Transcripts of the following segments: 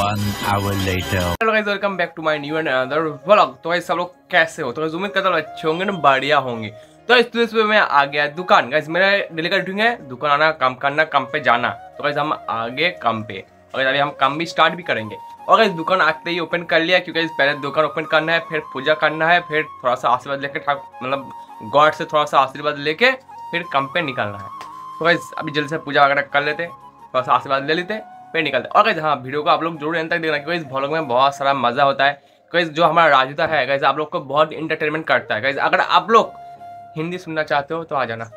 One hour later. Hello guys welcome back to my new and another vlog तो guys सब लोग कैसे हो? तो गाइस उम्मीद करता हूँ अच्छे होंगे ना बढ़िया होंगे। तो इस तो इसमें मैं आ गया दुकान। गाइस मेरा डेली का रूटीन है दुकान आना काम करना काम पे जाना। तो गाइस हम आगे काम पे। और अभी हम काम भी स्टार्ट भी करेंगे। और गाइस दुकान आते ही ओपन कर लिया क्योंकि guys, पहले दुकान ओपन करना है फिर पूजा करना है फिर थोड़ा सा आशीर्वाद लेके ठाक- मतलब गॉड से थोड़ा सा आशीर्वाद लेके फिर कम पे निकलना है। तो गाइस अभी जल्दी से पूजा वगैरह कर लेते थोड़ा सा आशीर्वाद ले लेते फिर निकलते। और गाइस हाँ वीडियो को आप लोग ज़रूर एंड तक देखना क्योंकि इस व्लॉग में बहुत सारा मज़ा होता है। गाइस जो हमारा राजूता है गाइस आप लोग को बहुत इंटरटेनमेंट करता है। गाइस अगर आप लोग हिंदी सुनना चाहते हो तो आ जाना।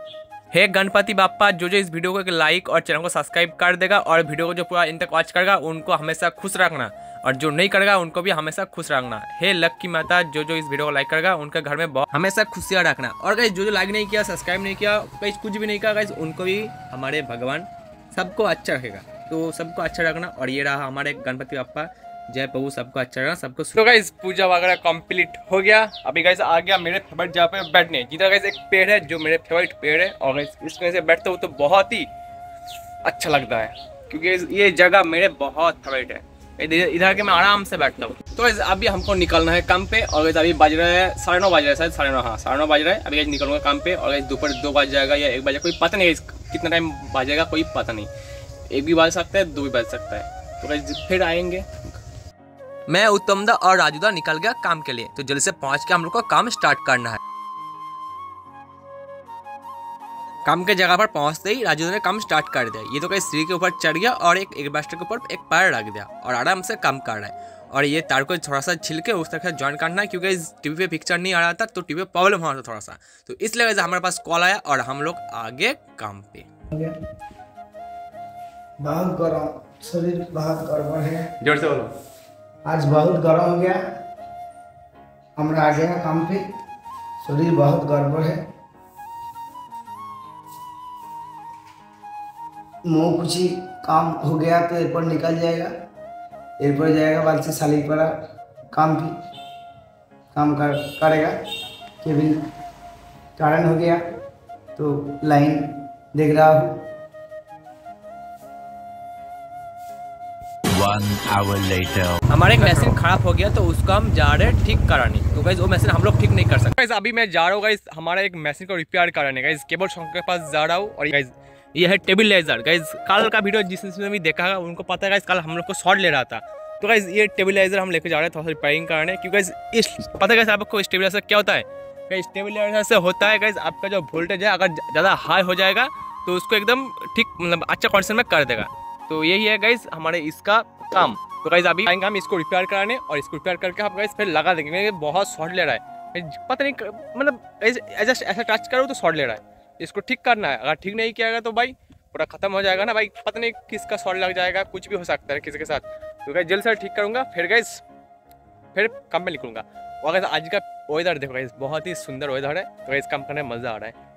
हे गणपति बापा जो जो इस वीडियो को एक लाइक और चैनल को सब्सक्राइब कर देगा और वीडियो को जो पूरा इन तक वॉच करेगा, उनको हमेशा खुश रखना। और जो नहीं करेगा, उनको भी हमेशा खुश रखना। हे लक्की माता जो जो इस वीडियो को लाइक करेगा, उनके घर में बहुत हमेशा खुशियाँ रखना। और गाइस जो जो लाइक नहीं किया सब्सक्राइब नहीं किया गाइस कुछ भी नहीं किया उनको भी हमारे भगवान सबको अच्छा रखेगा। तो सबको अच्छा रखना और ये रहा हमारे गणपति बापा जय प्रभु, सबको अच्छा रखना सबको तो गाइस पूजा वगैरह कंप्लीट हो गया। अभी गाइस आ गया मेरे फेवरेट जगह पे बैठने। जिधर गाइस एक पेड़ है, जो मेरे फेवरेट पेड़ है। और गाइस इस वजह से बैठते हो तो बहुत ही अच्छा लगता है। क्योंकि ये जगह मेरे बहुत फेवरेट है। इधर के मैं आराम से बैठता हूँ। तो अभी हमको निकलना है काम पे। और अभी बज रहा है, साढ़े नौ बज रहे हैं, शायद साढ़े नौ हाँ साढ़े नौ बज रहा है। अभी निकलूँगा काम पे। और दोपहर दो बज जाएगा या एक बजे कोई पता नहीं कितना टाइम बजेगा, कोई पता नहीं। एक भी बज सकता है, दो भी बज सकता है। तो फिर आएँगे। मैं उत्तमदा और राजूदा निकल गया काम के लिए। तो जल्दी से पहुँच के हम लोग को काम स्टार्ट करना है। काम के जगह पर पहुँचते ही राजू ने काम स्टार्ट कर दिया। ये तो कहीं सीढ़ी के ऊपर चढ़ गया और एक एक बास्टर के ऊपर एक पैर रख दिया और आराम से काम कर रहा है। और ये तार को थोड़ा सा छिल के उस तरह से ज्वाइन करना है क्योंकि इस टीवी पे पिक्चर नहीं आ रहा था तो टीवी पे प्रॉब्लम हो रहा था थोड़ा सा तो इसलिए वजह से हमारे पास कॉल आया और हम लोग आगे काम पे। है। ज़ोर से बोलो। आज बहुत गर्म हो गया। हमरा आ गया काम पे। शरीर बहुत गड़बड़ है। मुँह कुछ ही काम हो गया तो एयरपोर्ट निकल जाएगा। एयरपोर्ट जाएगा बाद से साली पर काम भी काम कर, करेगा। केबिन कारण हो गया। तो लाइन देख रहा हूँ। हमारे एक मशीन खराब हो गया तो उसको हम जा रहे ठीक कराने। तो गाइज़ वो मशीन हम लोग ठीक नहीं कर सकते। अभी मैं जा रहा हूँ गाइज़ हमारा एक मशीन को रिपेयर कराने। गाइज़ केबल शॉप के पास जा रहा हूँ और गाइज़ ये है टेबल लेजर गाइज़ कल का वीडियो जिसने भी देखा है उनको पता है कल हम लोग को शॉर्ट ले रहा था। तो गाइज़ ये टेबल लेजर हम लेके जा रहे हैं थोड़ा सा रिपेयरिंग कराने, क्योंकि इस, पता है आपको स्टेबलाइजर क्या होता है? गाइज़ स्टेबलाइजर से होता है गाइज़ आपका जो वोल्टेज है, अगर ज़्यादा हाई हो जाएगा तो उसको एकदम ठीक मतलब अच्छा कंडीशन में कर देगा। तो यही है गाइज़ हमारे इसका काम। तो गाइज़ अभी आएँगे हम इसको रिपेयर कराने और इसको रिपेयर करके हम गाइज़ फिर लगा देंगे। बहुत शॉर्ट ले रहा है। पता नहीं मतलब ऐसा ऐसा टच करो तो शॉर्ट ले रहा है। इसको ठीक करना है। अगर ठीक नहीं किया गया तो भाई पूरा खत्म हो जाएगा ना भाई। पता नहीं किसका शॉर्ट लग जाएगा, कुछ भी हो सकता है किसी के साथ। तो गाइज़ जल्द से ठीक करूँगा। फिर गाइज़ फिर कम में निकलूँगा। और आज का वेदर देखो गाइज़ बहुत ही सुंदर वेदर है। तो गाइज़ काम करने में मज़ा आ रहा है।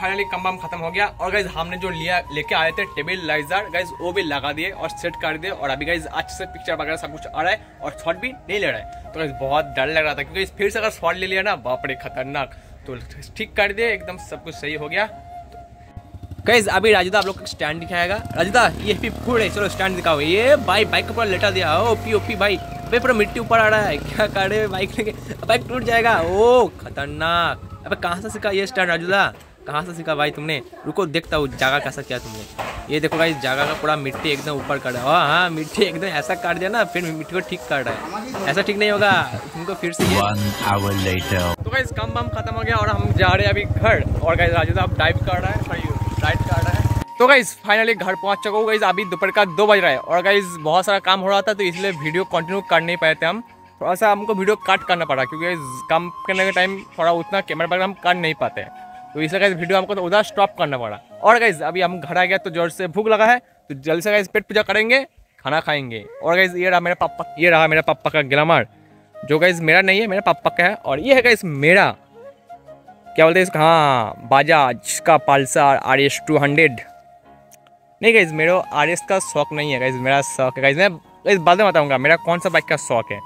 फाइनली कम बम खत्म हो गया। और गाइज़ हमने जो लिया, लेके आए थे टेबल लाइजर गाइज़ वो भी लगा दिए और सेट कर दिए। और अभी गाइज़ अच्छे से पिक्चर वगैरह सब कुछ आ रहा है और शॉट भी नहीं ले रहा है। तो गाइज़ बहुत डर लग रहा था क्योंकि फिर से अगर शॉट ले लिया ना बाप रे खतरनाक। तो ठीक कर दिए, एकदम सब कुछ सही हो गया। गाइज़ अभी राजुदा आप लोग को स्टैंड दिखाएगा। राजुदा, ये भी है। चलो स्टैंड दिखाओ। ये भाई बाइक के ऊपर लेटा दिया। ओ पी ओ पी भाई। भाई, पूरा मिट्टी ऊपर आ रहा है। क्या कर रहे बाइक लेके बाइक टूट जाएगा। ओ, खतरनाक। अबे कहाँ से सीखा ये स्टैंड राजूदा? कहाँ से सीखा भाई तुमने? रुको देखता हूँ जागा कैसा किया तुमने। ये देखो भाई जागा का पूरा मिट्टी एकदम ऊपर कर रहा है। हाँ हाँ मिट्टी एकदम ऐसा काट दिया ना फिर मिट्टी को ठीक कर रहा है। ऐसा ठीक नहीं होगा। तुमको फिर से. तो गाइस कम बम खत्म हो गया और हम जा रहे हैं अभी घर। और गाइस राजू साहब डाइव कर रहा है। सॉरी राइड कर रहा है। तो गाइस फाइनली घर पहुँच चुका हूँ। गाइस अभी दोपहर का दो बज रहा है। और गाइस बहुत सारा काम हो रहा था तो इसलिए वीडियो कंटिन्यू कर नहीं पाए थे हम। थोड़ा सा हमको वीडियो कट करना पड़ा, क्योंकि काम करने के टाइम थोड़ा उतना कैमरा वगैरह हम कर नहीं पाते हैं। तो इसलिए गाइस वीडियो हमको तो उधर स्टॉप करना पड़ा। और गाइस अभी हम घर आ गया तो ज़ोर से भूख लगा है तो जल्द से गाइस पेट पूजा करेंगे, खाना खाएँगे। और गाइस ये रहा मेरा पापा, ये रहा मेरा पापा का ग्लामर जो गाइस मेरा नहीं है, मेरे पापा का है, और ये है गाइस मेरा, क्या बोलते हैं इसका? हाँ बाजाज का Pulsar R S two hundred नहीं गाइज़ मेरे आर एस का शौक नहीं है गाइज़ मेरा शौक है। गाइज़ मैं गाइज़ बाद में बताऊँगा, मेरा कौन सा बाइक का शौक है?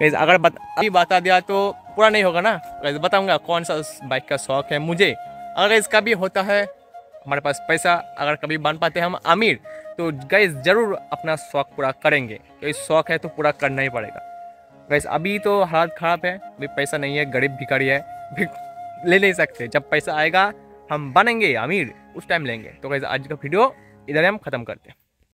गाइस अगर बत, अभी बता दिया तो पूरा नहीं होगा ना? गैस बताऊँगा कौन सा उस बाइक का शौक है मुझे। अगर इसका भी होता है हमारे पास पैसा अगर कभी बन पाते हम अमीर तो गैस ज़रूर अपना शौक पूरा करेंगे। क्योंकि शौक है तो पूरा करना ही पड़ेगा। गैस अभी तो हालत ख़राब है अभी पैसा नहीं है गरीब भिखारी है ले नहीं सकते। जब पैसा आएगा हम बनेंगे अमीर उस टाइम लेंगे। तो गैस आज का वीडियो इधर हम ख़त्म करते हैं।